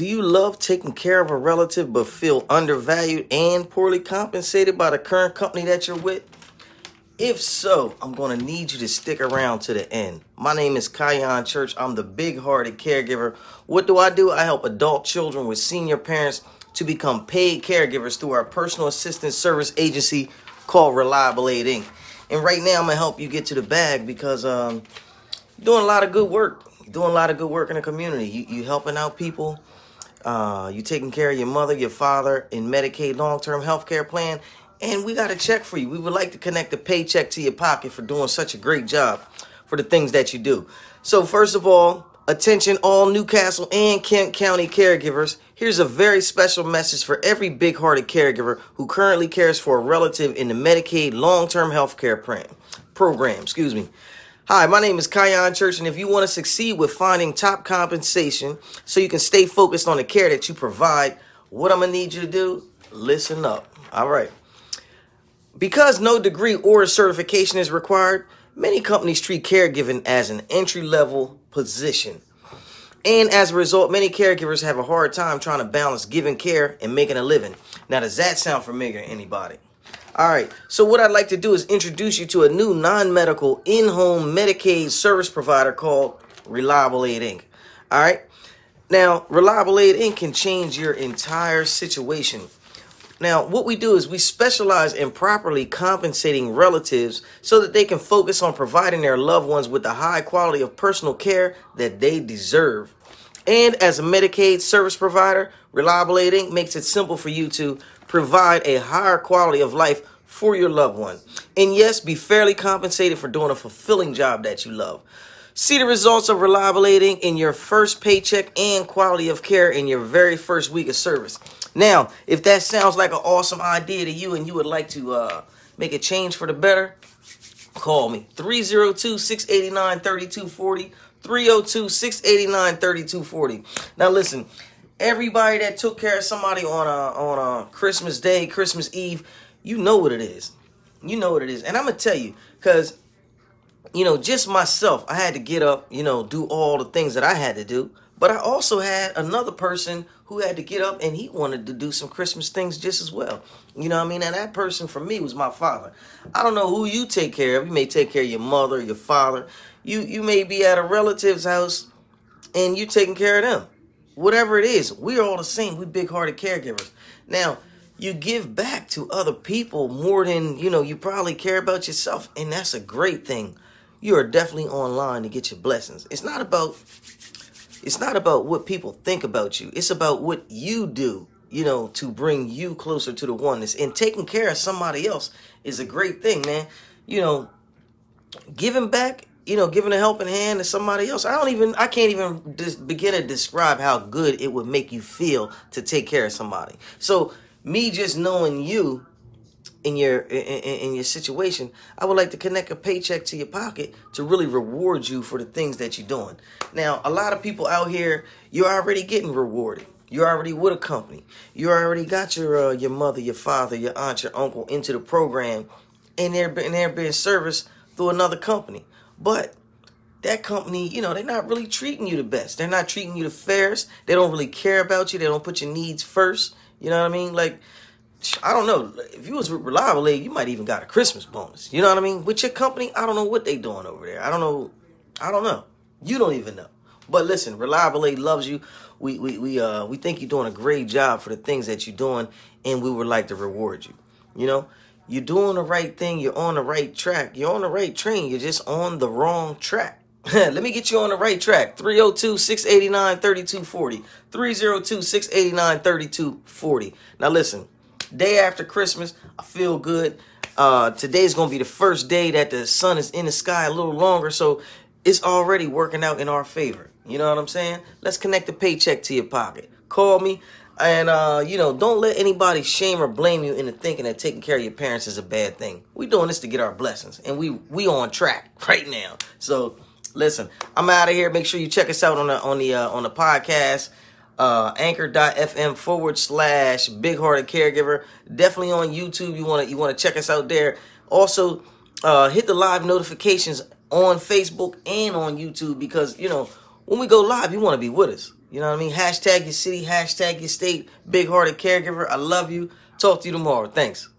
love taking care of a relative but feel undervalued and poorly compensated by the current company that you're with? If so, I'm going to need you to stick around to the end. My name is Khyon Church. I'm the big hearted caregiver. What do I do? I help adult children with senior parents to become paid caregivers through our personal assistance service agency called Reliable Aid Inc. And right now, I'm going to help you get to the bag because um, you're doing a lot of good work. You're doing a lot of good work in the community. You, you helping out people. Uh, you taking care of your mother, your father in Medicaid long-term health care plan and we got a check for you. We would like to connect a paycheck to your pocket for doing such a great job for the things that you do. So, first of all, attention, all Newcastle and Kent County caregivers. Here's a very special message for every big hearted caregiver who currently cares for a relative in the Medicaid long term health care program. Excuse me. Hi, my name is Khyon Church, and if you want to succeed with finding top compensation so you can stay focused on the care that you provide, what I'm going to need you to do, listen up. All right. Because no degree or certification is required, many companies treat caregiving as an entry level position. And as a result, many caregivers have a hard time trying to balance giving care and making a living. Now, does that sound familiar to anybody? All right, so what I'd like to do is introduce you to a new non medical in home Medicaid service provider called Reliable Aid Inc. All right, now, Reliable Aid Inc. can change your entire situation now, what we do is we specialize in properly compensating relatives so that they can focus on providing their loved ones with the high quality of personal care that they deserve. And as a Medicaid service provider, Reliable Aid Inc. makes it simple for you to provide a higher quality of life for your loved one. And yes, be fairly compensated for doing a fulfilling job that you love. See the results of Reliable Aid Inc. in your first paycheck and quality of care in your very first week of service. Now, if that sounds like an awesome idea to you and you would like to uh, make a change for the better, call me 302 689 3240. 302 689 3240. Now, listen, everybody that took care of somebody on a, on a Christmas Day, Christmas Eve, you know what it is. You know what it is. And I'm going to tell you, because, you know, just myself, I had to get up, you know, do all the things that I had to do. But I also had another person who had to get up and he wanted to do some Christmas things just as well. You know what I mean? And that person for me was my father. I don't know who you take care of. You may take care of your mother, your father. You you may be at a relative's house and you're taking care of them. Whatever it is, we're all the same. We big-hearted caregivers. Now, you give back to other people more than, you know, you probably care about yourself, and that's a great thing. You are definitely online to get your blessings. It's not about it's not about what people think about you. It's about what you do, you know, to bring you closer to the oneness. And taking care of somebody else is a great thing, man. You know, giving back, you know, giving a helping hand to somebody else. I don't even, I can't even just begin to describe how good it would make you feel to take care of somebody. So, me just knowing you in your in, in, your situation, I would like to connect a paycheck to your pocket to really reward you for the things that you're doing. Now, a lot of people out here, you're already getting rewarded. You're already with a company. You already got your uh, your mother, your father, your aunt, your uncle into the program, and they're and they're being serviced through another company. But that company, you know, they're not really treating you the best. They're not treating you the fairest. They don't really care about you. They don't put your needs first. You know what I mean? Like I don't know. If you was reliable, you might even got a Christmas bonus. You know what I mean? With your company, I don't know what they doing over there. I don't know. I don't know. You don't even know. But listen, Reliable loves you. We we we uh we think you're doing a great job for the things that you're doing, and we would like to reward you. You know, you're doing the right thing. You're on the right track. You're on the right train. You're just on the wrong track. Let me get you on the right track. 302 689 3240. 302 689 3240. Now, listen, day after Christmas. I feel good. Uh, today's gonna be the first day that the sun is in the sky a little longer, so it's already working out in our favor. You know what I'm saying? Let's connect the paycheck to your pocket. Call me, and uh, you know, don't let anybody shame or blame you into thinking that taking care of your parents is a bad thing. We doing this to get our blessings, and we we on track right now. So listen, I'm out of here. Make sure you check us out on the on the uh, on the podcast uh, anchor.fm forward slash big hearted caregiver. Definitely on YouTube. You want to you want to check us out there. Also, uh, hit the live notifications on Facebook and on YouTube because you know when we go live, you want to be with us. You know what I mean? Hashtag your city, hashtag your state. Big hearted caregiver. I love you. Talk to you tomorrow. Thanks.